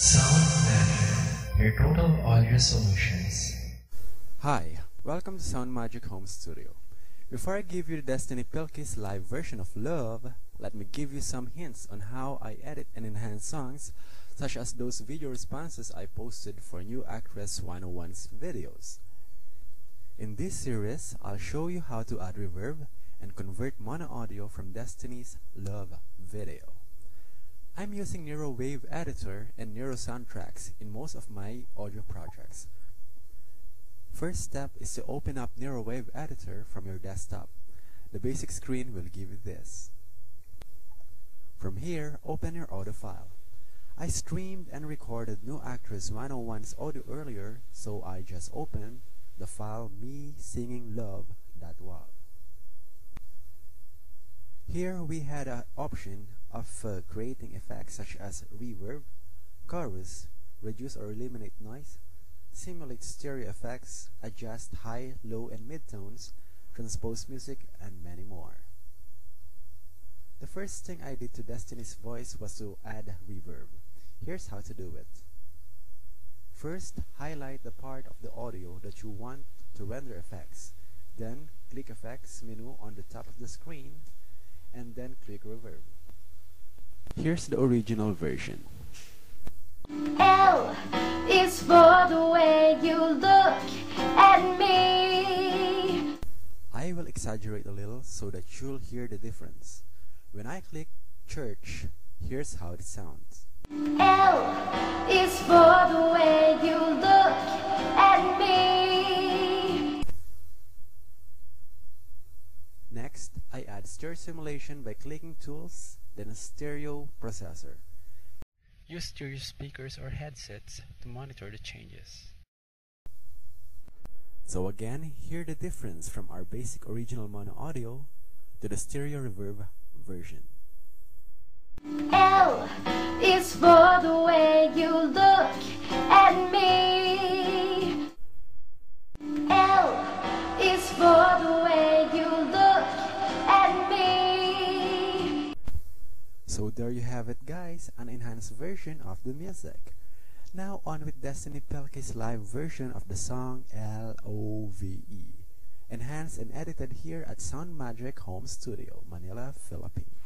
Sound Magic, your total audio solutions. Hi, welcome to Sound Magic Home Studio. Before I give you the Destiny Pilkey's live version of Love, let me give you some hints on how I edit and enhance songs, such as those video responses I posted for New Actress 101's videos. In this series, I'll show you how to add reverb and convert mono audio from Destiny's Love video. I'm using Nero Wave Editor and Nero Soundtracks in most of my audio projects. First step is to open up Nero Wave Editor from your desktop. The basic screen will give you this. From here, open your audio file. I streamed and recorded New Actress 101's audio earlier, so I just opened the file me singing love.wav. Here we had an option of uh, creating effects such as reverb, chorus, reduce or eliminate noise, simulate stereo effects, adjust high, low, and midtones, transpose music, and many more. The first thing I did to Destiny's voice was to add reverb. Here's how to do it. First, highlight the part of the audio that you want to render effects. Then, click Effects menu on the top of the screen, and then click Reverb. Here's the original version. L is for the way you look at me. I will exaggerate a little so that you'll hear the difference. When I click Church, here's how it sounds. L is for the way you look at me. Next, I add stereo simulation by clicking Tools, then Stereo Processor. Use stereo speakers or headsets to monitor the changes. So again, hear the difference from our basic original mono audio to the stereo reverb version. So there you have it guys, an enhanced version of the music. Now on with Destiny Pelkey's live version of the song L-O-V-E. Enhanced and edited here at Sound Magic Home Studio, Manila, Philippines.